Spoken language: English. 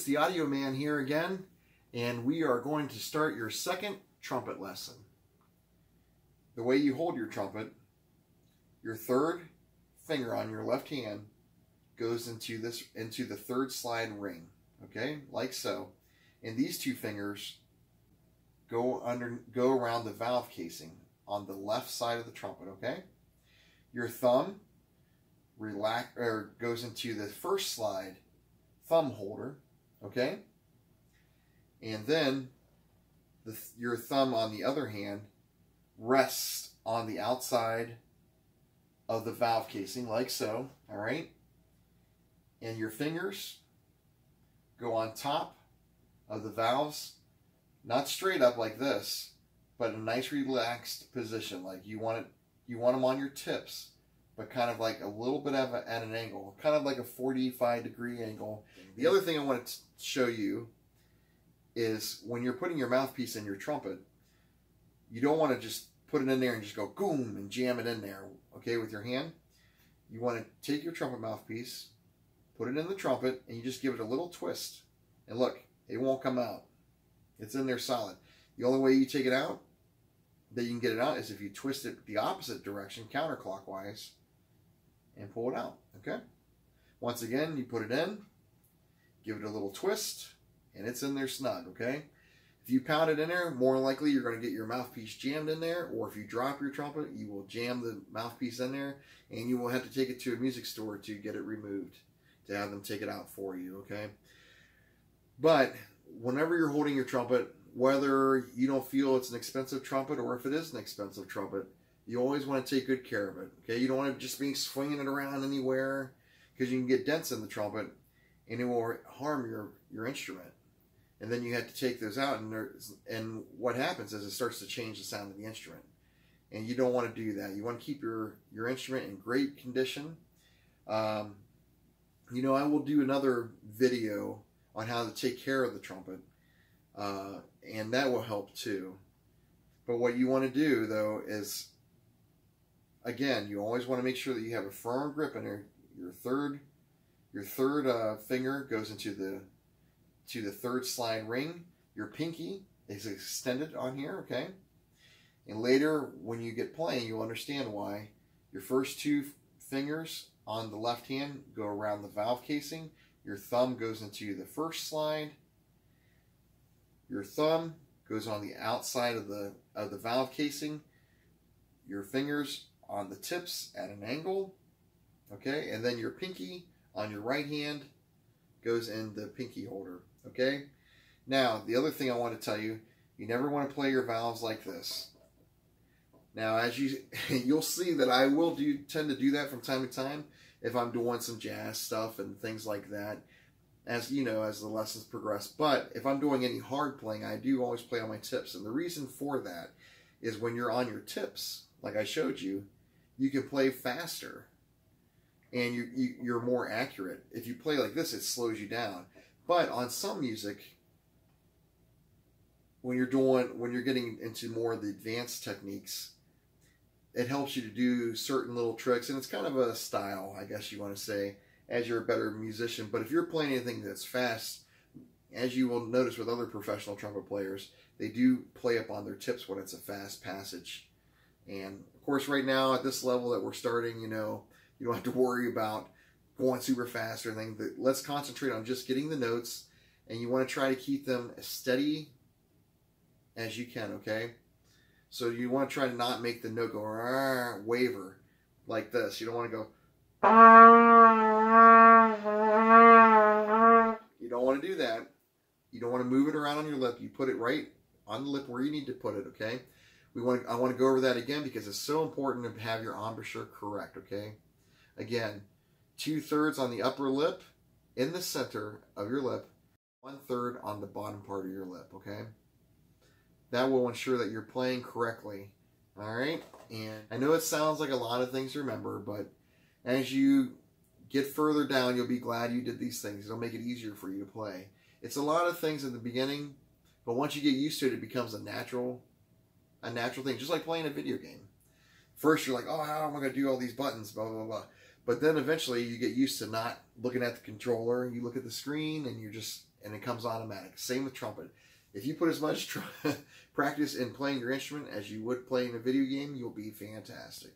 it's the Audio Man here again, and we are going to start your second trumpet lesson. The way you hold your trumpet, your third finger on your left hand goes into this into the third slide ring, okay, like so. And these two fingers go under go around the valve casing on the left side of the trumpet, okay? Your thumb relax or goes into the first slide thumb holder, okay? And then the, your thumb on the other hand rests on the outside of the valve casing like so, all right? And your fingers go on top of the valves, not straight up like this, but a nice relaxed position. Like you want it, you want them on your tips but kind of like a little bit of a, at an angle, kind of like a 45 degree angle. The other thing I want to show you is when you're putting your mouthpiece in your trumpet, you don't want to just put it in there and just go boom and jam it in there, okay, with your hand. You want to take your trumpet mouthpiece, put it in the trumpet, and you just give it a little twist. And look, it won't come out. It's in there solid. The only way you take it out, that you can get it out, is if you twist it the opposite direction, counterclockwise, and pull it out, okay? Once again, you put it in, give it a little twist, and it's in there snug, okay? If you pound it in there, more likely you're going to get your mouthpiece jammed in there, or if you drop your trumpet, you will jam the mouthpiece in there, and you will have to take it to a music store to get it removed, to have them take it out for you, okay? But whenever you're holding your trumpet, whether you don't feel it's an expensive trumpet or if it is an expensive trumpet, you always want to take good care of it. Okay, you don't want to just be swinging it around anywhere because you can get dents in the trumpet and it will harm your your instrument. And then you have to take those out, and and what happens is it starts to change the sound of the instrument, and you don't want to do that. You want to keep your your instrument in great condition. Um, you know, I will do another video on how to take care of the trumpet, uh, and that will help too. But what you want to do though is again, you always want to make sure that you have a firm grip in your your third your third uh, finger goes into the to the third slide ring. Your pinky is extended on here, okay? And later, when you get playing, you'll understand why. Your first two fingers on the left hand go around the valve casing. Your thumb goes into the first slide. Your thumb goes on the outside of the of the valve casing. Your fingers on the tips at an angle. Okay, and then your pinky on your right hand goes in the pinky holder. Okay, now the other thing I want to tell you, you never want to play your valves like this. Now, as you you'll see that I will do tend to do that from time to time if I'm doing some jazz stuff and things like that. As you know, as the lessons progress. But if I'm doing any hard playing, I do always play on my tips. And the reason for that is when you're on your tips, like I showed you, you can play faster and you, you you're more accurate. If you play like this, it slows you down. But on some music, when you're doing when you're getting into more of the advanced techniques, it helps you to do certain little tricks, and it's kind of a style, I guess you want to say, as you're a better musician. But if you're playing anything that's fast, as you will notice with other professional trumpet players, they do play up on their tips when it's a fast passage. And of course, right now at this level that we're starting, you know, you don't have to worry about going super fast or anything. But let's concentrate on just getting the notes, and you want to try to keep them as steady as you can. Okay, so you want to try to not make the note go waver like this. You don't want to go. You don't want to do that. You don't want to move it around on your lip. You put it right on the lip where you need to put it. Okay. We want to, I want to go over that again because it's so important to have your embouchure correct, okay? Again, two thirds on the upper lip, in the center of your lip, one third on the bottom part of your lip, okay? That will ensure that you're playing correctly, all right? And I know it sounds like a lot of things to remember, but as you get further down, you'll be glad you did these things. It'll make it easier for you to play. It's a lot of things in the beginning, but once you get used to it, it becomes a natural a natural thing, just like playing a video game. First, you're like, oh, how am I going to do all these buttons, blah, blah, blah. But then eventually you get used to not looking at the controller. You look at the screen and you're just, and it comes automatic. Same with trumpet. If you put as much practice in playing your instrument as you would playing a video game, you'll be fantastic.